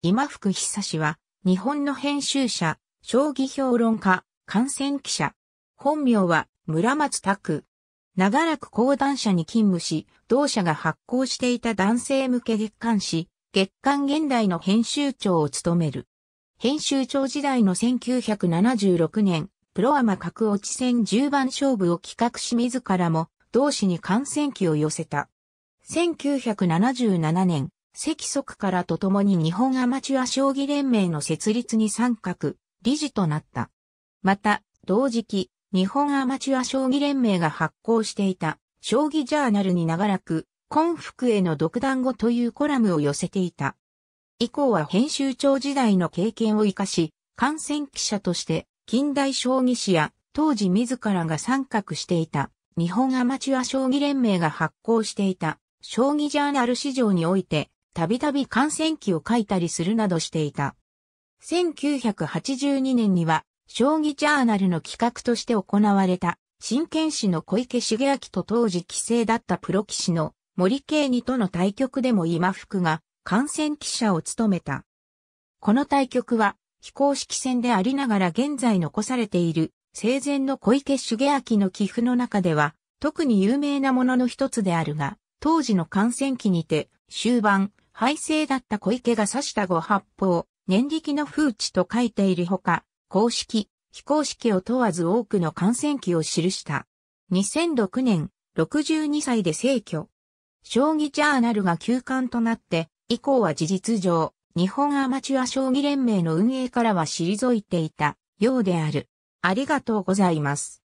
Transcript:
今福久氏は、日本の編集者、将棋評論家、観戦記者。本名は、村松拓。長らく講談社に勤務し、同社が発行していた男性向け月刊誌、月刊現代の編集長を務める。編集長時代の1976年、プロアマ格落ち戦10番勝負を企画し自らも同誌に観戦記を寄せた。1977年、積則からとともに日本アマチュア将棋連盟の設立に参画、理事となった。また、同時期、日本アマチュア将棋連盟が発行していた、将棋ジャーナルに長らく、根福への独断語というコラムを寄せていた。以降は編集長時代の経験を活かし、観戦記者として近代将棋士や当時自らが参画していた日本アマチュア将棋連盟が発行していた将棋ジャーナル市場においてたびたび観戦記を書いたりするなどしていた。1982年には将棋ジャーナルの企画として行われた真剣士の小池茂明と当時棋聖だったプロ棋士の森慶二との対局でも今福が観戦記者を務めた。この対局は非公式戦でありながら現在残されている生前の小池茂明の寄付の中では特に有名なものの一つであるが、当時の感染期にて終盤、敗勢だった小池が指した五八方、年力の風知と書いているほか、公式、非公式を問わず多くの感染期を記した。2006年、62歳で逝去。将棋ジャーナルが休刊となって、以降は事実上、日本アマチュア将棋連盟の運営からは退いていたようである。ありがとうございます。